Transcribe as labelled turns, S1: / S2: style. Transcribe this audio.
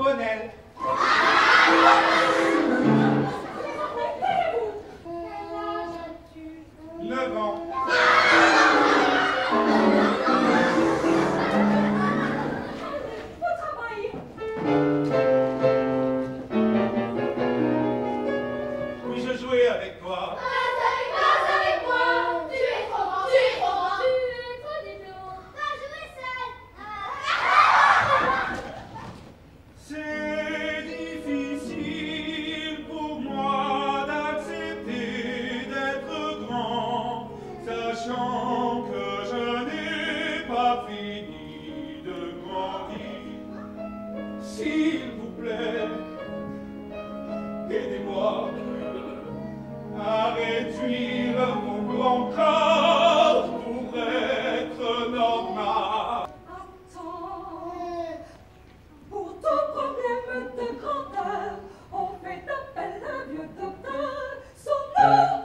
S1: Bonel. Le vent. S'il vous plaît, aidez-moi à réduire mon grand corps pour être normal.
S2: Attends, pour ton problème de grandeur, on fait appel à un vieux docteur, son nom.